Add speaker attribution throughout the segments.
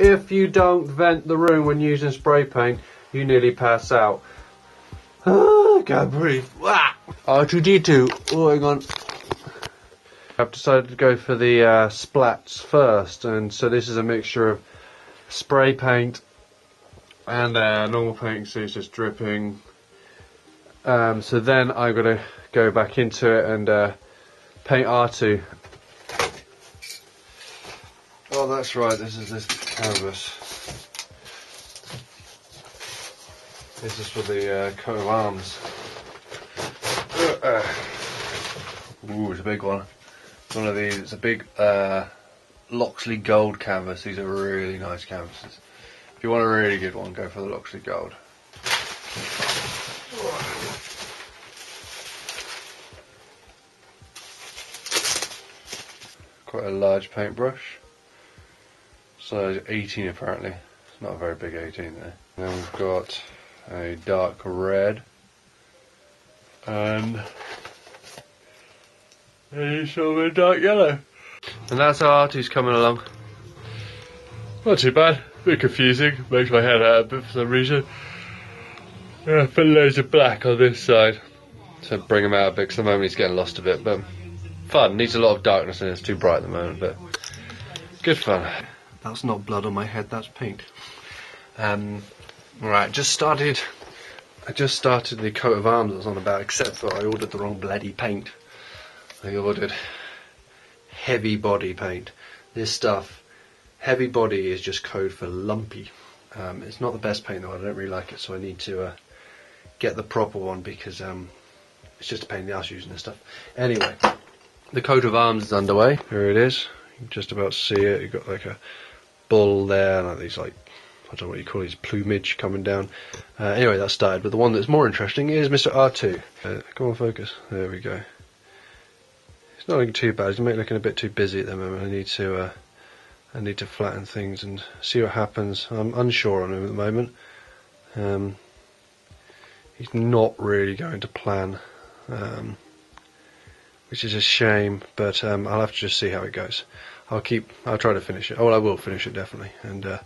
Speaker 1: if you don't vent the room when using spray paint, you nearly pass out. Ah, can't breathe. Ah. R2D2. Oh, hang on. I've decided to go for the uh, splats first, and so this is a mixture of spray paint and uh, normal paint, so it's just dripping. Um, so then I'm going to go back into it and uh, paint R2. Oh, that's right, this is this canvas. This is for the uh, coat of arms. Uh, ooh, it's a big one. It's one of these, it's a big uh, Loxley Gold canvas. These are really nice canvases. If you want a really good one, go for the Loxley Gold. Quite a large paintbrush. Size 18 apparently. It's not a very big 18 there. Then we've got a dark red and a a dark yellow. And that's how R2's coming along. Not too bad. A bit confusing. Makes my head hurt a bit for some reason. Yeah, put loads of black on this side to bring him out a bit because the moment he's getting lost a bit. But fun. Needs a lot of darkness and it's too bright at the moment. But good fun. That's not blood on my head. That's paint. Um, right, just started. I just started the coat of arms I was on about, except for I ordered the wrong bloody paint. I ordered heavy body paint. This stuff, heavy body is just code for lumpy. Um, it's not the best paint though, I don't really like it, so I need to uh, get the proper one because um, it's just a pain in the ass using this stuff. Anyway, the coat of arms is underway. Here it is. You can just about see it. You've got like a bull there, like these like I don't know what you call these plumage coming down. Uh, anyway, that started. But the one that's more interesting is Mr. R2. Uh, come on, focus. There we go. It's not looking too bad. He's looking a bit too busy at the moment. I need to, uh, I need to flatten things and see what happens. I'm unsure on him at the moment. Um, he's not really going to plan, um, which is a shame. But um, I'll have to just see how it goes. I'll keep. I'll try to finish it. Oh, well, I will finish it definitely, and uh,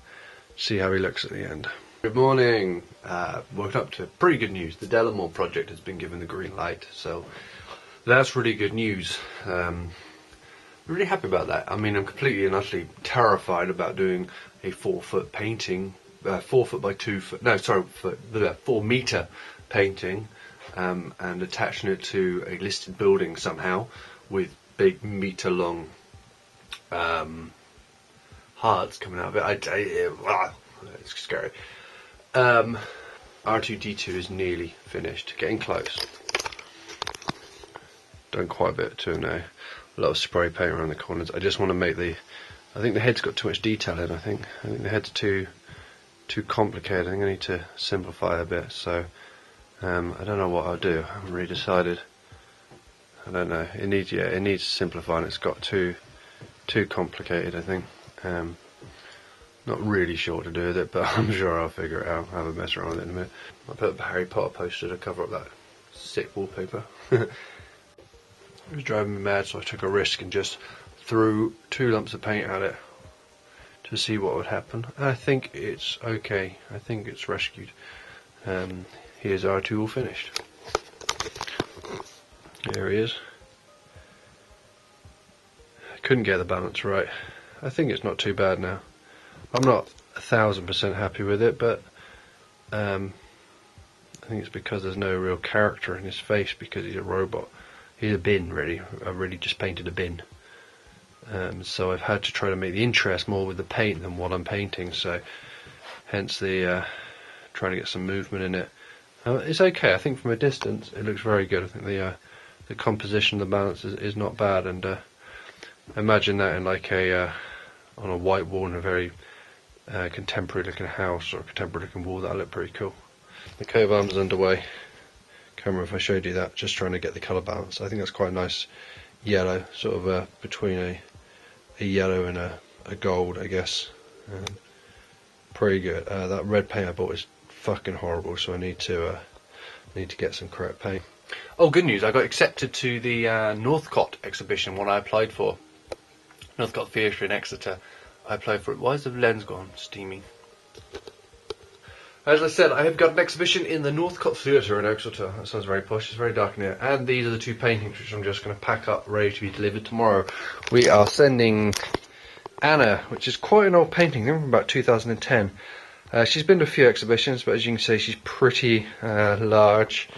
Speaker 1: see how he looks at the end. Good morning. Uh, woke up to pretty good news. The Delamore project has been given the green light, so that's really good news. Um, really happy about that. I mean, I'm completely and utterly terrified about doing a four foot painting, uh, four foot by two foot, no, sorry, four meter painting, um, and attaching it to a listed building somehow with big meter long um, hearts coming out of it. I, I, it, it's scary. Um, R2D2 is nearly finished, getting close. Done quite a bit to it now. A lot of spray paint around the corners. I just want to make the. I think the head's got too much detail in. I think. I think the head's too too complicated. I think I need to simplify a bit. So um, I don't know what I'll do. I haven't really decided. I don't know. It needs yeah. It needs simplifying. It's got too too complicated. I think. Um, not really sure to do with it, but I'm sure I'll figure it out. I'll have a mess around with it in a minute. I put a Harry Potter poster to cover up that sick wallpaper. it was driving me mad, so I took a risk and just threw two lumps of paint at it to see what would happen. I think it's okay. I think it's rescued. Um, here's R2 finished. There he is. Couldn't get the balance right. I think it's not too bad now. I'm not a thousand percent happy with it, but um, I think it's because there's no real character in his face because he's a robot. He's a bin, really. I really just painted a bin. Um, so I've had to try to make the interest more with the paint than what I'm painting. So hence the uh, trying to get some movement in it. Uh, it's okay. I think from a distance it looks very good. I think the uh, the composition, the balance is, is not bad. And uh, imagine that in like a uh, on a white wall in a very uh, contemporary looking house or a contemporary looking wall. That'll look pretty cool. The coat of arms is underway. Camera, if I showed you that, just trying to get the colour balance. I think that's quite a nice yellow, sort of uh, between a a yellow and a, a gold, I guess. Um, pretty good. Uh, that red paint I bought is fucking horrible, so I need to uh, need to get some correct paint. Oh, good news! I got accepted to the uh, Northcott exhibition, what I applied for. Northcott Theatre in Exeter. I apply for it. Why is the lens gone? Steamy. As I said, I have got an exhibition in the Northcott Theatre in Exeter. That sounds very posh. It's very dark in here. And these are the two paintings which I'm just going to pack up, ready to be delivered tomorrow. We are sending Anna, which is quite an old painting, from about 2010. Uh, she's been to a few exhibitions, but as you can see, she's pretty uh, large.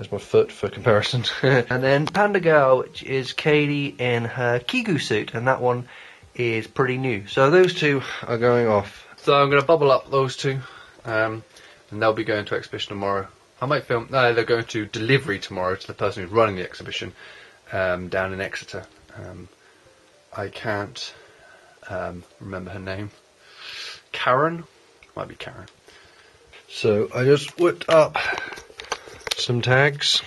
Speaker 1: There's my foot for comparison. and then Panda Girl, which is Katie in her Kigu suit, and that one is pretty new. So those two are going off. So I'm going to bubble up those two, um, and they'll be going to exhibition tomorrow. I might film. No, they're going to delivery tomorrow to the person who's running the exhibition um, down in Exeter. Um, I can't um, remember her name. Karen, might be Karen. So I just whipped up some tags.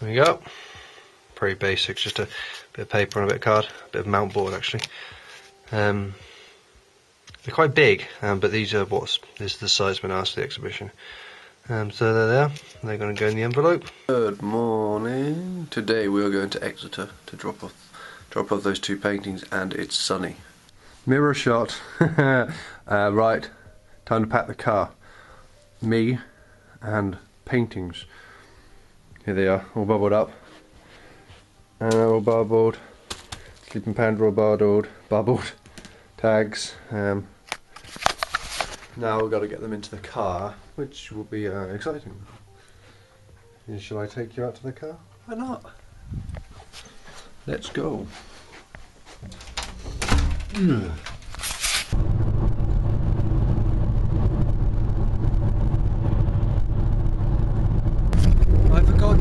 Speaker 1: There we go. Pretty basic, just a bit of paper and a bit of card, a bit of mount board actually. Um, they're quite big, um, but these are what's this is the size been asked for the exhibition. Um, so they're there. They're going to go in the envelope. Good morning. Today we are going to Exeter to drop off drop off those two paintings, and it's sunny. Mirror shot. uh, right, time to pack the car. Me and paintings. Here they are, all bubbled up. And all bubbled. Sleeping panda all bubbled. Bubbled. Tags. Um, now we've got to get them into the car, which will be uh, exciting. Shall I take you out to the car? Why not? Let's go. Mm. I forgot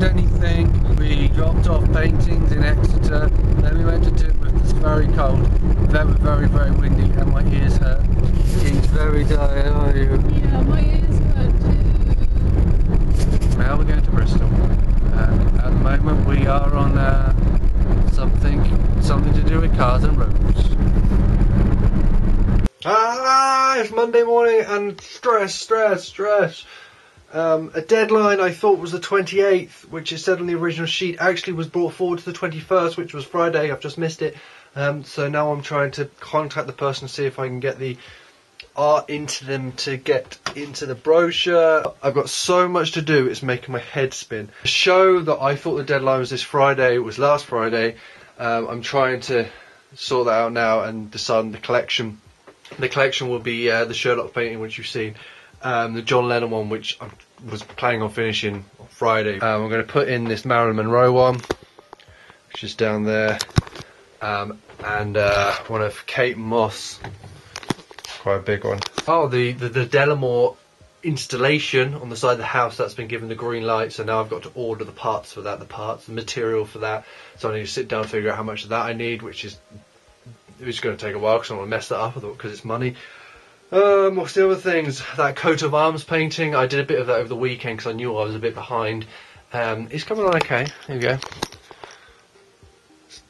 Speaker 1: to anything. We dropped off paintings in Exeter, then we went to Teignmouth. It's very cold, very, very, very windy, and my ears hurt. He's very tired, are you?
Speaker 2: Yeah, my ears hurt too.
Speaker 1: Now we're going to Bristol. Uh, at the moment we are on uh, something something to do with cars and roads. Ah, it's Monday morning and stress, stress, stress. Um, a deadline I thought was the 28th, which is said on the original sheet, actually was brought forward to the 21st, which was Friday. I've just missed it. Um, so now I'm trying to contact the person to see if I can get the art into them to get into the brochure. I've got so much to do, it's making my head spin. The show that I thought the deadline was this Friday it was last Friday. Um, I'm trying to sort that out now and decide on the collection. The collection will be uh, the Sherlock painting, which you've seen, um, the John Lennon one, which I was planning on finishing on Friday. Um, I'm going to put in this Marilyn Monroe one, which is down there, um, and uh, one of Kate Moss quite a big one. Oh, the, the, the Delamore installation on the side of the house that's been given the green light so now I've got to order the parts for that the parts the material for that so I need to sit down and figure out how much of that I need which is it's going to take a while because I want to mess that up because it's money um, what's the other things? That coat of arms painting. I did a bit of that over the weekend because I knew I was a bit behind. Um, it's coming on okay. There you go.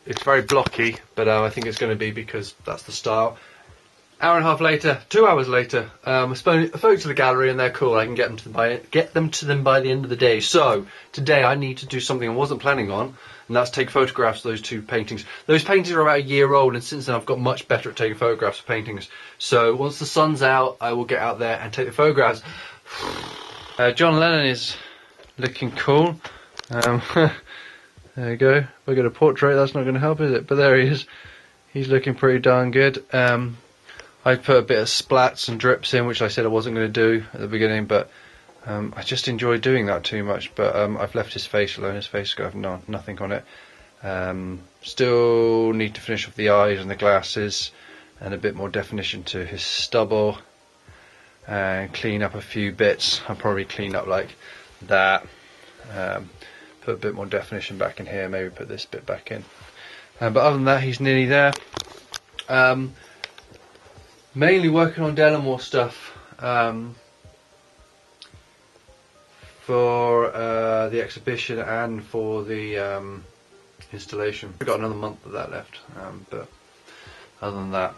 Speaker 1: It's very blocky but uh, I think it's going to be because that's the style. Hour and a half later, two hours later, um, I spoke, to the gallery and they're cool. I can get them to them by get them to them by the end of the day. So today I need to do something I wasn't planning on, and that's take photographs of those two paintings. Those paintings are about a year old, and since then I've got much better at taking photographs of paintings. So once the sun's out, I will get out there and take the photographs. Uh, John Lennon is looking cool. Um, there you go. We got a portrait. That's not going to help, is it? But there he is. He's looking pretty darn good. Um, I put a bit of splats and drips in, which I said I wasn't going to do at the beginning, but um, I just enjoy doing that too much. But um, I've left his face alone. His face got no, nothing on it. Um, still need to finish off the eyes and the glasses, and a bit more definition to his stubble, and clean up a few bits. I'll probably clean up like that. Um, put a bit more definition back in here. Maybe put this bit back in. Um, but other than that, he's nearly there. Um, mainly working on Delamore stuff um, for uh, the exhibition and for the um, installation. We've got another month of that left, um, but other than that,